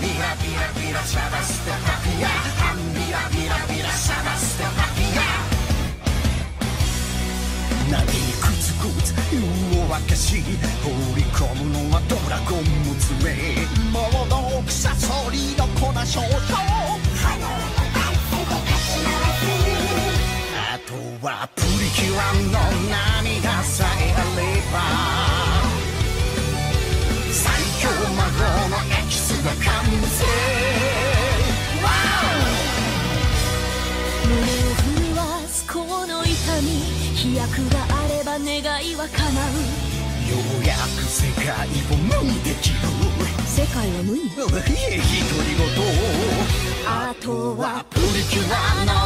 ラビラビラシャバステパピアアンビラビラビラシャバステパピア何にくつくつ湯を沸かし放り込むのはドラゴン娘もどくさそりの粉少々あとはプリキュアの涙さえあれば飛躍があれば願いは叶う。ようやく世界を無にできる。世界は無に。独り言あとはプリキュアの